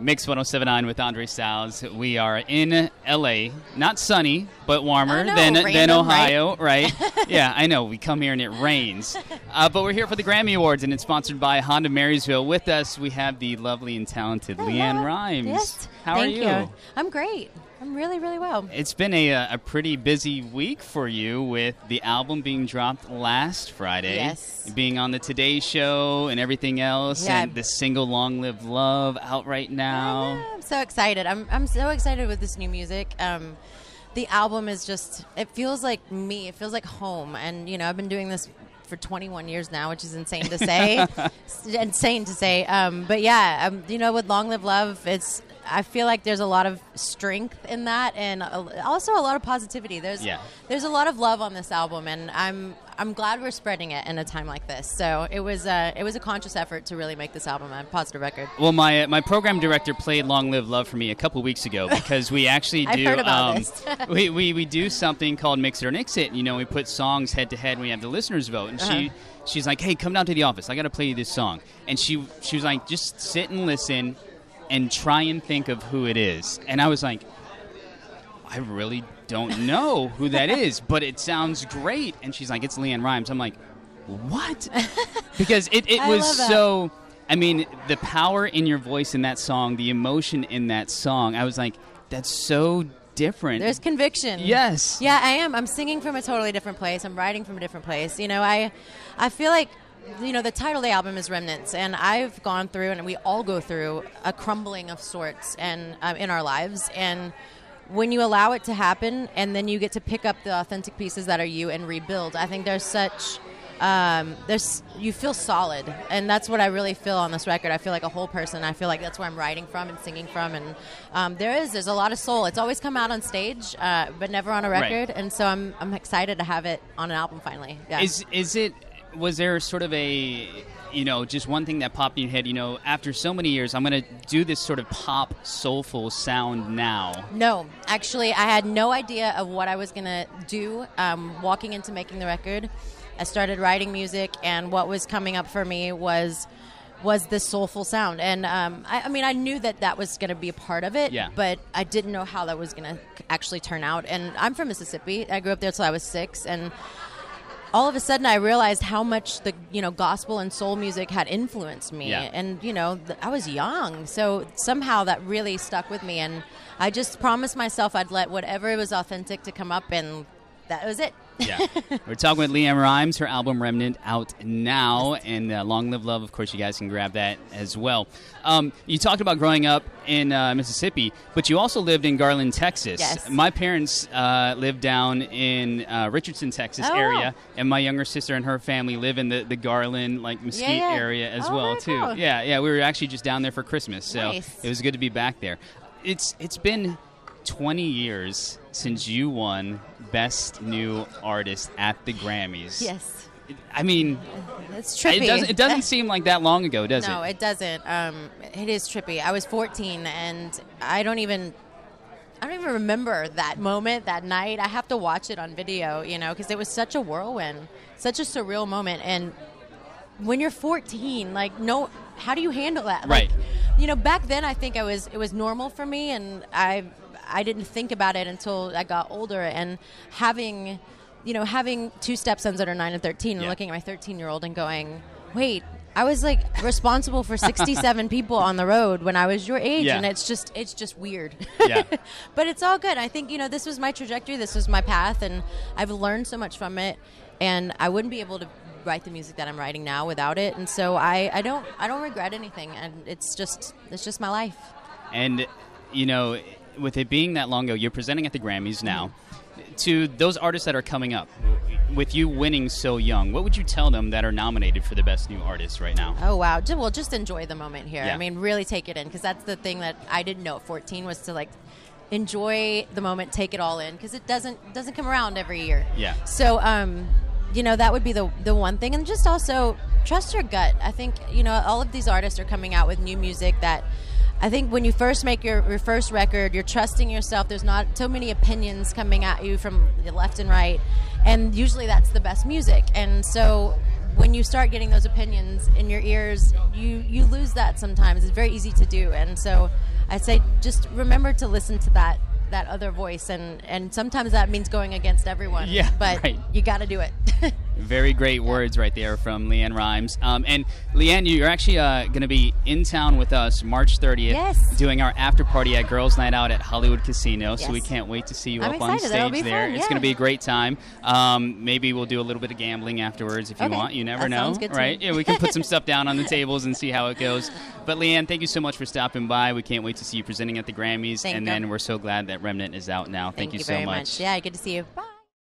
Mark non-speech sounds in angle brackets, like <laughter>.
Mix 1079 with Andre Styles. We are in LA. Not sunny, but warmer Oh, no, than, than Ohio, <laughs> right? yeah, I know. We come here and it rains. Uh, but we're here for the Grammy Awards, and it's sponsored by Honda Marysville. With us, we have the lovely and talented LeAnn Hello. Rimes. Yes. How Thank are you? I'm great. I'm really, really well. It's been a, uh, a pretty busy week for you with the album being dropped last Friday. Yes. Being on the Today Show and everything else, Yeah. and the single Long Live Love out right now. Yeah, I'm so excited. I'm, I'm so excited with this new music. Um, the album is just, it feels like me. It feels like home. And, you know, I've been doing this for 21 years now, which is insane to say. <laughs> Insane to say. Um, but yeah, um, you know, with Long Live Love, it's, I feel like there's a lot of strength in that and also a lot of positivity. There's, Yeah. there's a lot of love on this album and I'm, I'm glad we're spreading it in a time like this. So it was, uh, it was a conscious effort to really make this album a positive record. Well, my uh, my program director played "Long Live Love" for me a couple weeks ago <laughs> because we actually do um, <laughs> we, we we do something called Mix It or Nix It. You know, we put songs head to head. and We have the listeners vote, and she Uh-huh. she's like, "Hey, come down to the office. I got to play you this song." And she she was like, "Just sit and listen, and try and think of who it is." And I was like. I really don't know who that <laughs> is, but it sounds great. And she's like, it's LeAnn Rimes. I'm like, what? <laughs> Because it, it was so. I mean, the power in your voice in that song, the emotion in that song, I was like, that's so different. There's conviction. Yes. Yeah, I am. I'm singing from a totally different place. I'm writing from a different place. You know, I I feel like you know the title of the album is remnants and i've gone through and we all go through a crumbling of sorts and um, in our lives. And when you allow it to happen and then you get to pick up the authentic pieces that are you and rebuild i think there's such um, there's you feel solid. And that's what i really feel on this record. I feel like a whole person. I feel like that's where i'm writing from and singing from. And um, there is there's a lot of soul. It's always come out on stage uh, but never on a Right. record. And so I'm, I'm excited to have it on an album finally. Yeah. Is is it? Was there sort of a, you know, just one thing that popped in your head? You know, after so many years, I'm going to do this sort of pop, soulful sound now. No, actually, I had no idea of what I was going to do um, walking into making the record. I started writing music, and what was coming up for me was was this soulful sound. And um, I, I mean, I knew that that was going to be a part of it, Yeah. but I didn't know how that was going to actually turn out. And I'm from Mississippi. I grew up there till I was six, and all of a sudden I realized how much the you know gospel and soul music had influenced me. Yeah. and you know th- I was young. So somehow that really stuck with me. And I just promised myself I'd let whatever was authentic to come up and that was it Yeah. <laughs> We're talking with LeAnn Rimes, her album Remnant out now, and uh, Long Live Love, of course, you guys can grab that as well. Um, you talked about growing up in uh, Mississippi, but you also lived in Garland, Texas. Yes. My parents uh, lived down in uh, Richardson, Texas Oh, area, wow. and my younger sister and her family live in the, the Garland, like Mesquite yeah. area as Oh, well, too. cool. Yeah, yeah, we were actually just down there for Christmas, so Nice. it was good to be back there. It's It's been 20 years since you won Best New Artist at the Grammys. yes I mean, it's trippy it doesn't, it doesn't seem like that long ago, does no it? No, it doesn't um, it is trippy I was 14 and I don't even I don't even remember that moment, that night. I have to watch it on video, you know, because it was such a whirlwind, such a surreal moment. And when you're 14, like, no, how do you handle that? Right. Like, you know, back then I think I was it was normal for me, and I I didn't think about it until I got older. And having, you know, having two stepsons that are nine and 13, and Yeah. looking at my 13 year old and going, wait. I was like responsible for 67 <laughs> people on the road when I was your age, Yeah. and it's just it's just weird. Yeah. <laughs> but it's all good. I think you know this was my trajectory, this was my path, and I've learned so much from it. And I wouldn't be able to write the music that I'm writing now without it. And so I, I don't I don't regret anything, and it's just it's just my life. And, you know, with it being that long ago, you're presenting at the Grammys now. To those artists that are coming up, with you winning so young, what would you tell them that are nominated for the Best New Artist right now? Oh wow! Well, just enjoy the moment here. Yeah. I mean, really take it in because that's the thing that I didn't know at 14 was to like enjoy the moment, take it all in because it doesn't doesn't come around every year. Yeah. So, um, you know, that would be the the one thing, and just also trust your gut. I think you know all of these artists are coming out with new music that. I think when you first make your, your first record, you're trusting yourself. There's not so many opinions coming at you from the left and right, and usually that's the best music. And so when you start getting those opinions in your ears, you you lose that sometimes. It's very easy to do, and so I'd say just remember to listen to that that other voice, and and sometimes that means going against everyone. Yeah, but right. you got to do it. <laughs> Very great words right there from LeAnn Rimes. Um, and LeAnn, you're actually uh, going to be in town with us March 30th, Yes. doing our after party at Girls Night Out at Hollywood Casino. So we can't wait to see you I'm up on excited. That'll stage there. fun, It's going to be a great time. Um, maybe we'll do a little bit of gambling afterwards if you Okay. want. You never That know, good right? Yeah, we can put some <laughs> stuff down on the tables and see how it goes. But LeAnn, thank you so much for stopping by. We can't wait to see you presenting at the Grammys, Thank and you. then we're so glad that Remnant is out now. Thank, you, so very much. Yeah, good to see you. Bye.